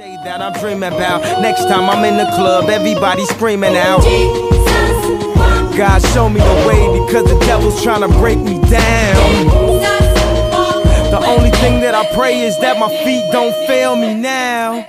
day that I'm dreaming about. Next time I'm in the club, everybody screaming out. God, show me the way because the devil's trying to break me down. The only thing that I pray is that my feet don't fail me now.